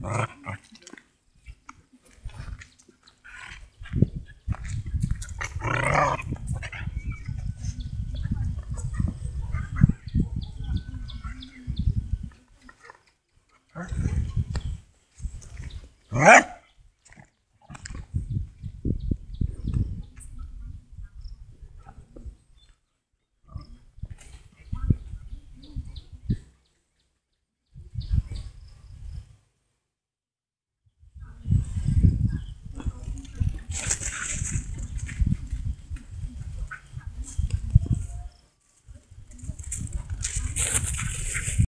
What?